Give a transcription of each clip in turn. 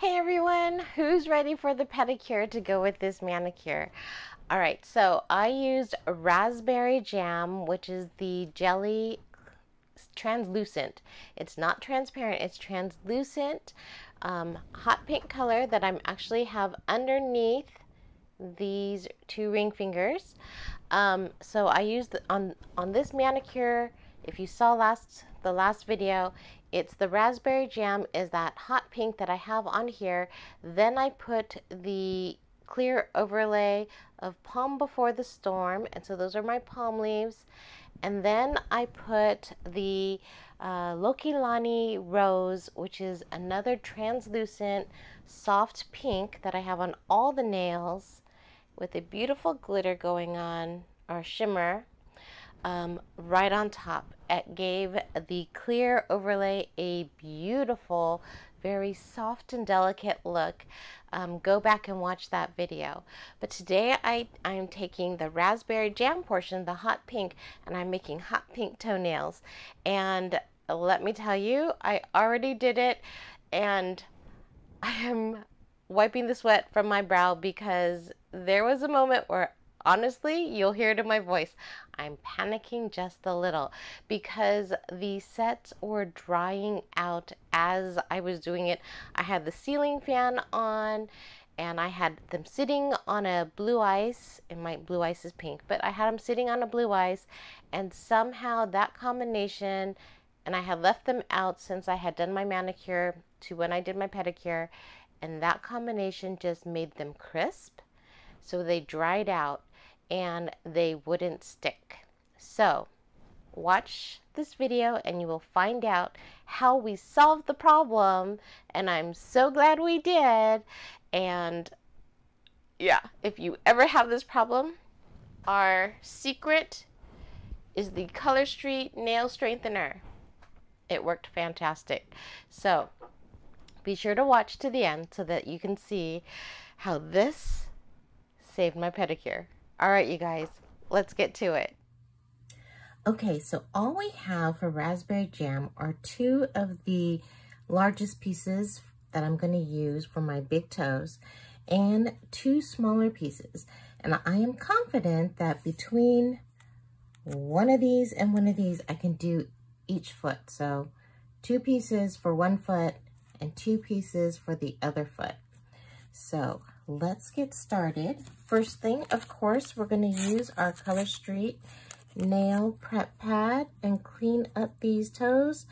Hey everyone, who's ready for the pedicure to go with this manicure? All right, so I used raspberry jam, which is the jelly translucent. It's not transparent, it's translucent um, hot pink color that I'm actually have underneath these two ring fingers. Um, so I used on on this manicure. If you saw last the last video, it's the raspberry jam is that hot pink that I have on here. Then I put the clear overlay of Palm Before the Storm, and so those are my palm leaves. And then I put the uh, Rose, which is another translucent soft pink that I have on all the nails with a beautiful glitter going on, or shimmer, um, right on top. It gave the clear overlay a beautiful, very soft and delicate look. Um, go back and watch that video. But today I, I'm taking the raspberry jam portion, the hot pink, and I'm making hot pink toenails. And let me tell you, I already did it and I am wiping the sweat from my brow because there was a moment where honestly, you'll hear it in my voice. I'm panicking just a little because the sets were drying out as I was doing it. I had the ceiling fan on and I had them sitting on a blue ice, and my blue ice is pink, but I had them sitting on a blue ice, and somehow that combination, and I had left them out since I had done my manicure to when I did my pedicure, and that combination just made them crisp. So they dried out and they wouldn't stick. So watch this video and you will find out how we solved the problem and I'm so glad we did. And yeah if you ever have this problem our secret is the Color Street nail strengthener. It worked fantastic. So be sure to watch to the end so that you can see how this saved my pedicure all right, you guys, let's get to it. Okay, so all we have for raspberry jam are two of the largest pieces that I'm going to use for my big toes and two smaller pieces. And I am confident that between one of these and one of these, I can do each foot. So two pieces for one foot and two pieces for the other foot. So let's get started. First thing, of course, we're going to use our Color Street nail prep pad and clean up these toes.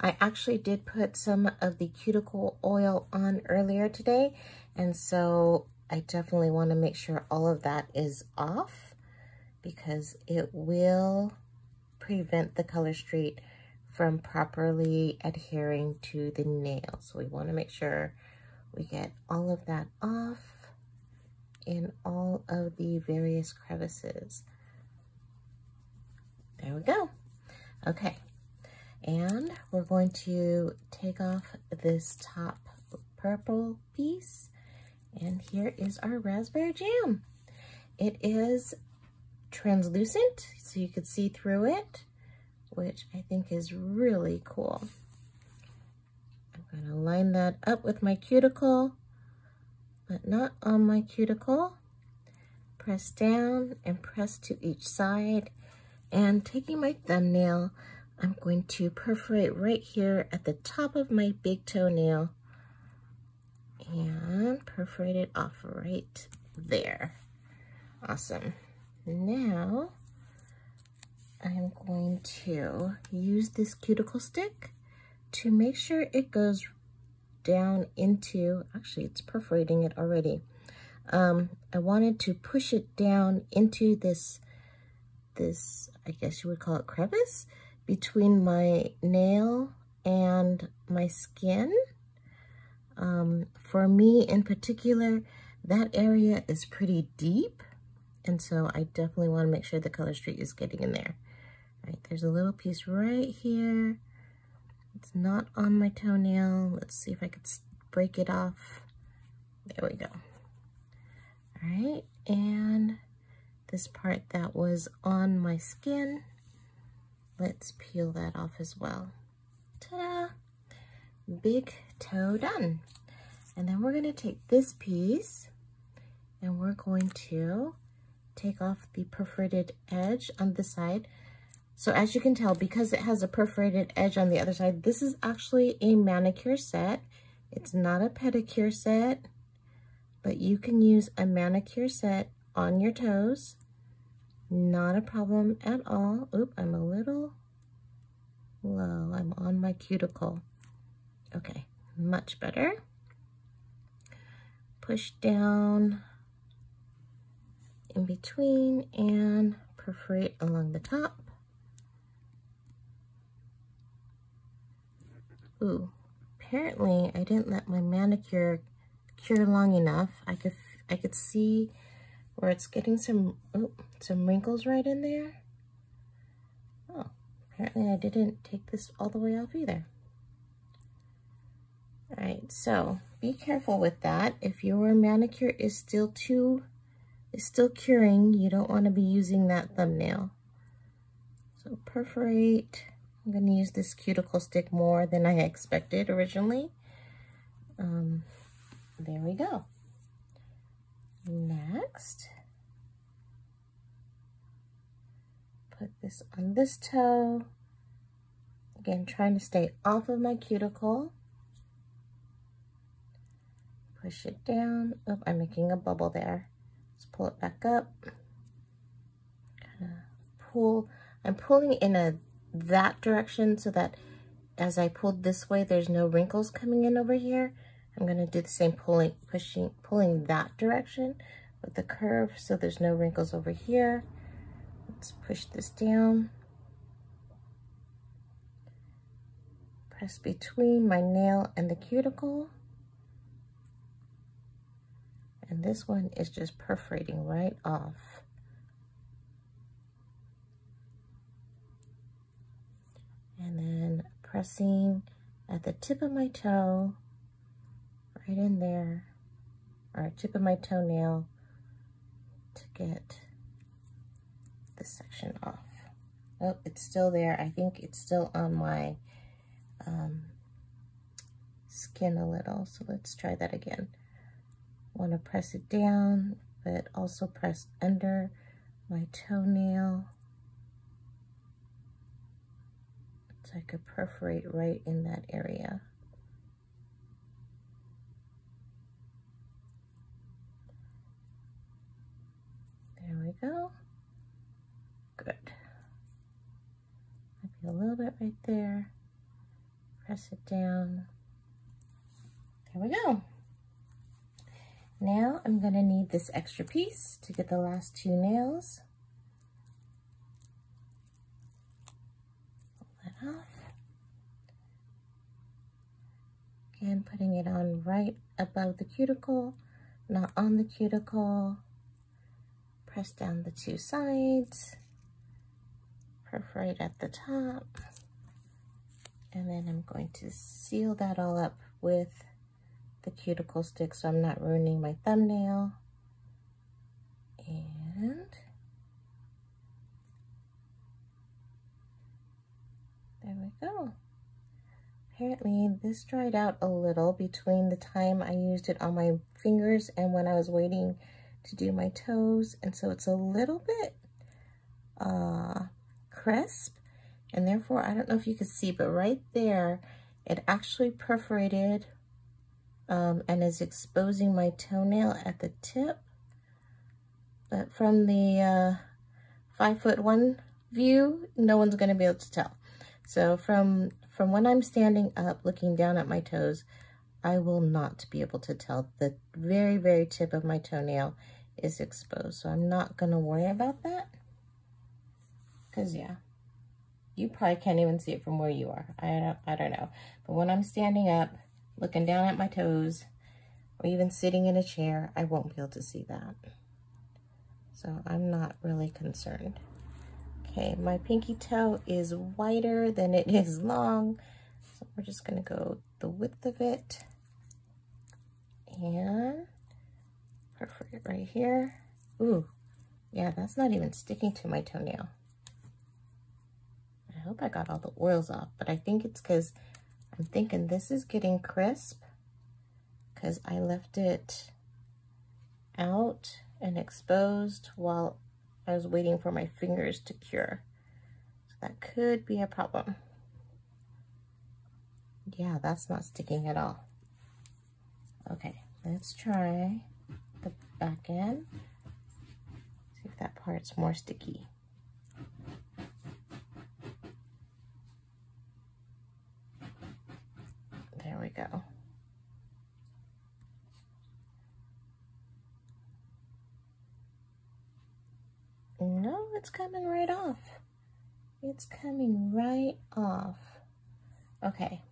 I actually did put some of the cuticle oil on earlier today, and so I definitely want to make sure all of that is off because it will prevent the Color Street from properly adhering to the nail. So we want to make sure we get all of that off in all of the various crevices. There we go. Okay, and we're going to take off this top purple piece. And here is our raspberry jam. It is translucent, so you could see through it, which I think is really cool. I'm gonna line that up with my cuticle but not on my cuticle. Press down and press to each side. And taking my thumbnail, I'm going to perforate right here at the top of my big toenail and perforate it off right there. Awesome. Now, I'm going to use this cuticle stick to make sure it goes down into, actually it's perforating it already. Um, I wanted to push it down into this, this, I guess you would call it crevice, between my nail and my skin. Um, for me in particular, that area is pretty deep. And so I definitely want to make sure the color street is getting in there. All right, there's a little piece right here. It's not on my toenail. Let's see if I could break it off. There we go. All right, and this part that was on my skin, let's peel that off as well. Ta-da! Big toe done. And then we're going to take this piece and we're going to take off the perforated edge on the side. So as you can tell, because it has a perforated edge on the other side, this is actually a manicure set. It's not a pedicure set, but you can use a manicure set on your toes. Not a problem at all. Oop, I'm a little low. I'm on my cuticle. Okay, much better. Push down in between and perforate along the top. Ooh, apparently I didn't let my manicure cure long enough. I could I could see where it's getting some oh, some wrinkles right in there. Oh, apparently I didn't take this all the way off either. All right, so be careful with that. If your manicure is still too is still curing, you don't want to be using that thumbnail. So perforate. I'm going to use this cuticle stick more than I expected originally. Um, there we go. Next, put this on this toe. Again, trying to stay off of my cuticle. Push it down. Oh, I'm making a bubble there. Let's pull it back up. Kind of pull. I'm pulling in a that direction so that as I pulled this way, there's no wrinkles coming in over here. I'm going to do the same pulling, pushing, pulling that direction with the curve so there's no wrinkles over here. Let's push this down. Press between my nail and the cuticle. And this one is just perforating right off. And then pressing at the tip of my toe, right in there, or tip of my toenail to get this section off. Oh, it's still there. I think it's still on my um, skin a little. So let's try that again want to press it down, but also press under my toenail. So I could perforate right in that area. There we go. Good. Maybe a little bit right there. Press it down. There we go. Now I'm going to need this extra piece to get the last two nails. Pull that off. Putting it on right above the cuticle, not on the cuticle. Press down the two sides. Perforate at the top. And then I'm going to seal that all up with the cuticle stick so I'm not ruining my thumbnail. And there we go. Apparently this dried out a little between the time I used it on my fingers and when I was waiting to do my toes. And so it's a little bit uh, crisp. And therefore, I don't know if you can see, but right there, it actually perforated um, and is exposing my toenail at the tip. But from the uh, five foot one view, no one's going to be able to tell. So from, from when I'm standing up looking down at my toes, I will not be able to tell. The very, very tip of my toenail is exposed. So I'm not going to worry about that. Because, yeah, you probably can't even see it from where you are. I don't, I don't know. But when I'm standing up, looking down at my toes, or even sitting in a chair, I won't be able to see that. So I'm not really concerned. Okay, my pinky toe is wider than it is long. So we're just gonna go the width of it and perforate right here. Ooh, yeah, that's not even sticking to my toenail. I hope I got all the oils off, but I think it's because I'm thinking this is getting crisp because I left it out and exposed while I was waiting for my fingers to cure. So that could be a problem. Yeah, that's not sticking at all. Okay, let's try the back end. See if that part's more sticky. There we go. No, it's coming right off. It's coming right off. Okay.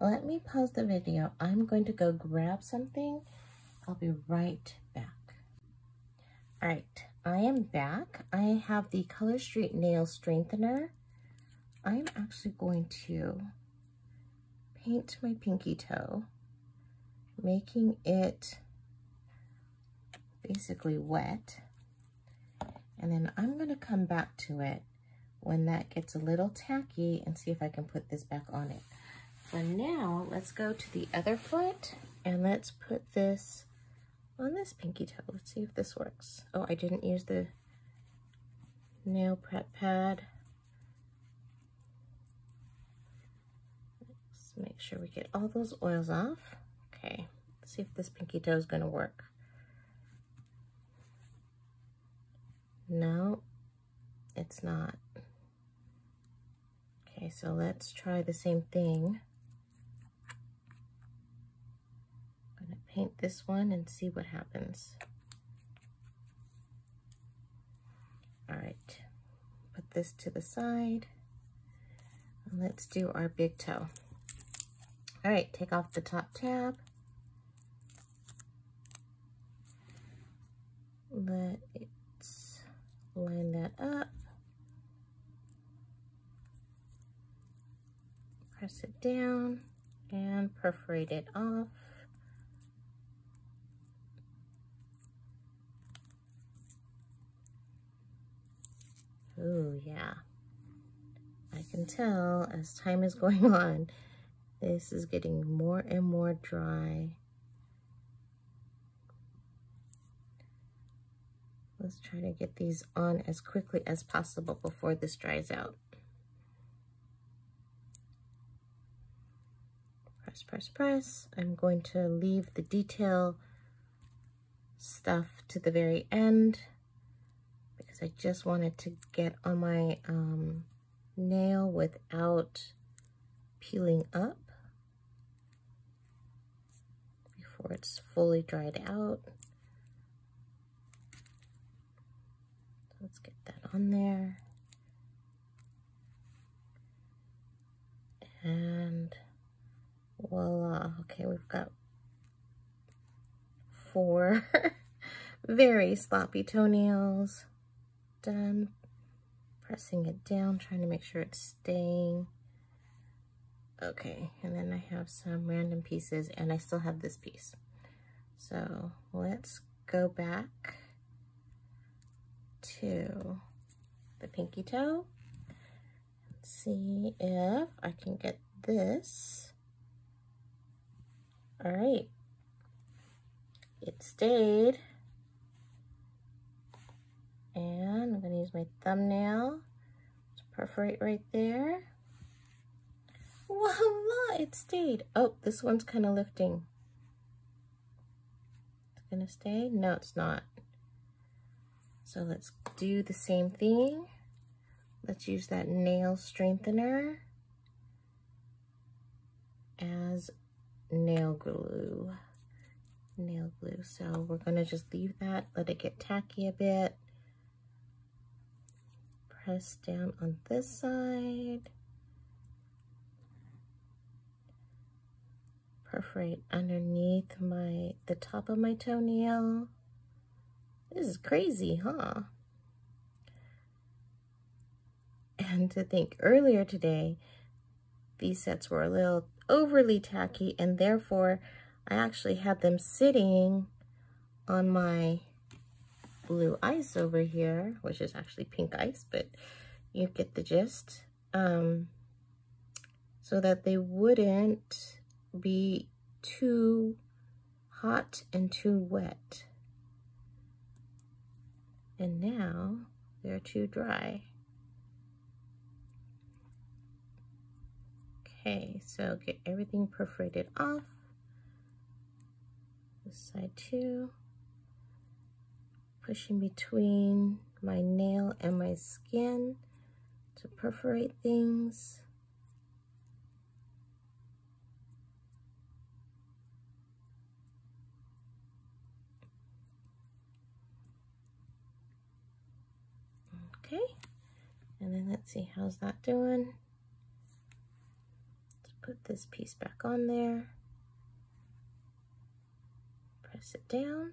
Let me pause the video. I'm going to go grab something. I'll be right back. All right, I am back. I have the Color Street Nail Strengthener. I'm actually going to paint my pinky toe, making it basically wet. And then I'm gonna come back to it when that gets a little tacky and see if I can put this back on it. For now, let's go to the other foot and let's put this on this pinky toe. Let's see if this works. Oh, I didn't use the nail prep pad. Let's make sure we get all those oils off. Okay, let's see if this pinky toe is gonna work. No, it's not. Okay, so let's try the same thing. I'm gonna paint this one and see what happens. All right, put this to the side. And let's do our big toe. All right, take off the top tab. Let it line that up. Press it down and perforate it off. Oh yeah. I can tell as time is going on, this is getting more and more dry. Let's try to get these on as quickly as possible before this dries out. Press, press, press. I'm going to leave the detail stuff to the very end because I just wanted to get on my um, nail without peeling up before it's fully dried out. Let's get that on there. And voila. Okay, we've got four very sloppy toenails done. Pressing it down, trying to make sure it's staying. Okay, and then I have some random pieces and I still have this piece. So let's go back to the pinky toe. Let's see if I can get this. All right. It stayed. And I'm going to use my thumbnail to perforate right there. Voila, it stayed. Oh, this one's kind of lifting. It's to stay? No, it's not. So let's do the same thing. Let's use that nail strengthener as nail glue. Nail glue. So we're going to just leave that, let it get tacky a bit. Press down on this side. Perforate underneath my the top of my toenail. This is crazy, huh? And to think earlier today, these sets were a little overly tacky and therefore I actually had them sitting on my blue ice over here, which is actually pink ice, but you get the gist. Um, so that they wouldn't be too hot and too wet. And now they're too dry. Okay, so get everything perforated off. This side too. Pushing between my nail and my skin to perforate things. Okay, and then let's see, how's that doing? Let's put this piece back on there. Press it down,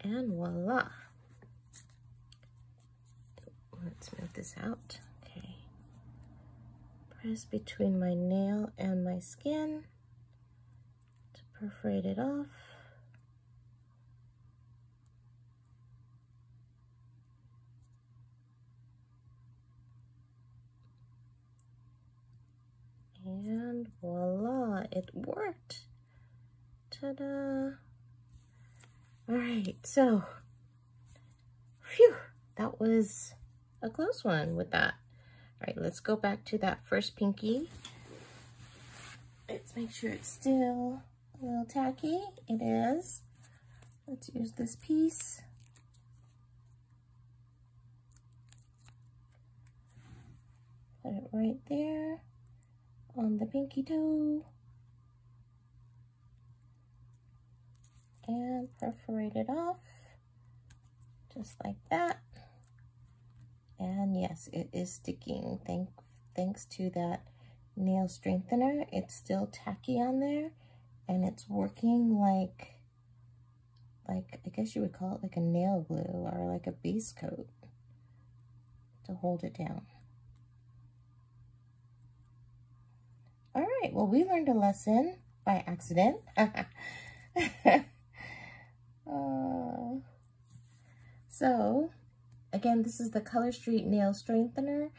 and voila. Let's move this out. Okay. Press between my nail and my skin to perforate it off. And voila, it worked. Ta-da. All right, so, phew, that was a close one with that. All right, let's go back to that first pinky. Let's make sure it's still a little tacky. It is. Let's use this piece. Put it right there on the pinky toe. And perforate it off just like that. And yes, it is sticking. Thank, thanks to that nail strengthener. It's still tacky on there and it's working like, like, I guess you would call it like a nail glue or like a base coat to hold it down. Right, well, we learned a lesson by accident. uh, so, again, this is the Color Street Nail Strengthener.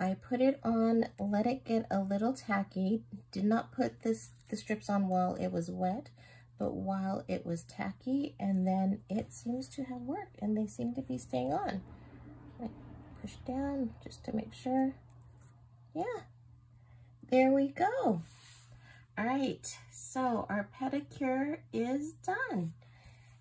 I put it on, let it get a little tacky. Did not put this the strips on while it was wet, but while it was tacky, and then it seems to have worked, and they seem to be staying on. I push down just to make sure. Yeah, there we go. All right, so our pedicure is done.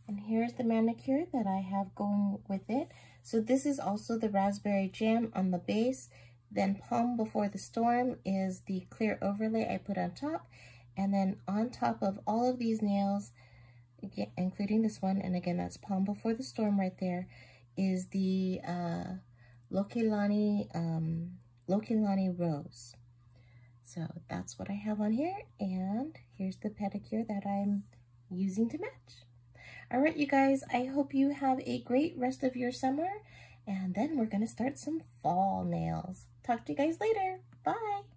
And here's the manicure that I have going with it. So this is also the raspberry jam on the base. Then Palm Before the Storm is the clear overlay I put on top. And then on top of all of these nails, including this one, and again, that's Palm Before the Storm right there, is the uh, Lokelani, um, Lokelani Rose. So that's what I have on here. And here's the pedicure that I'm using to match. All right, you guys, I hope you have a great rest of your summer. And then we're going to start some fall nails. Talk to you guys later. Bye.